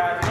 All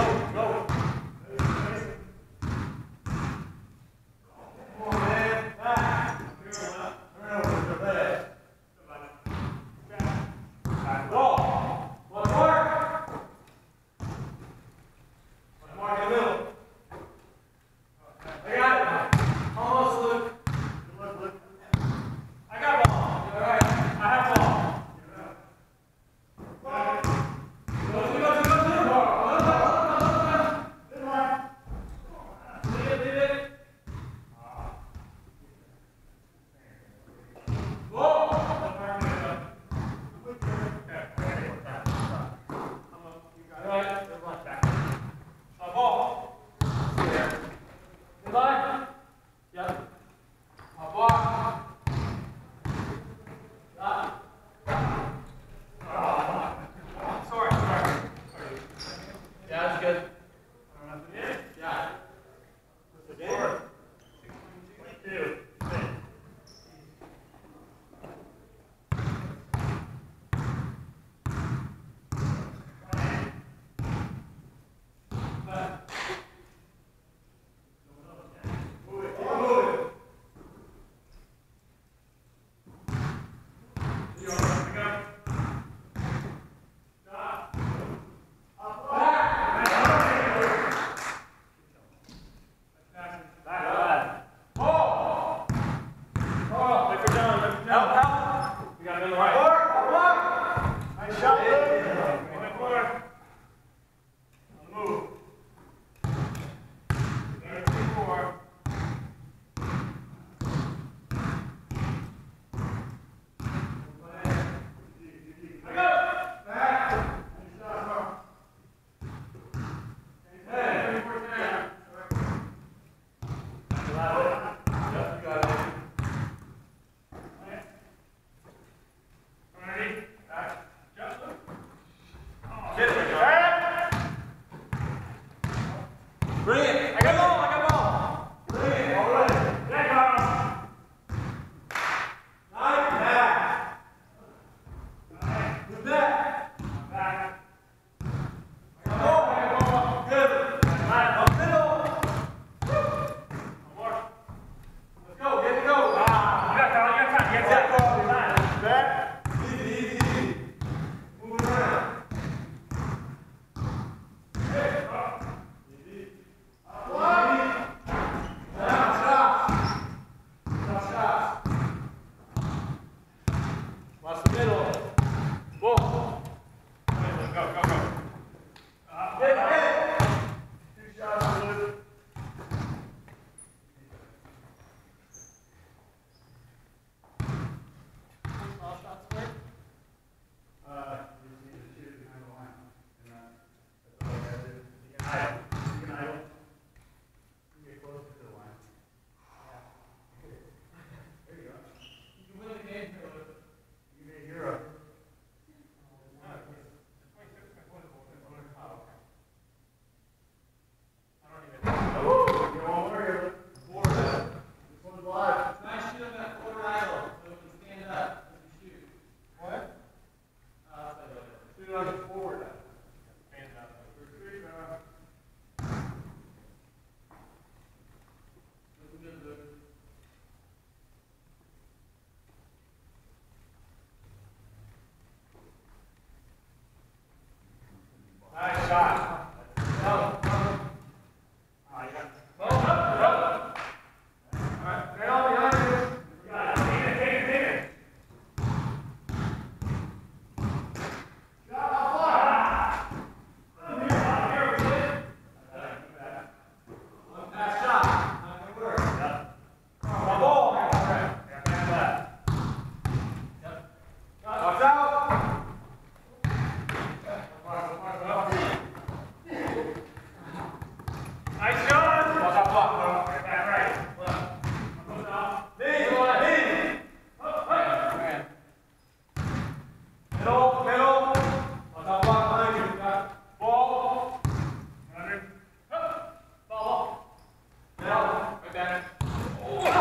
어.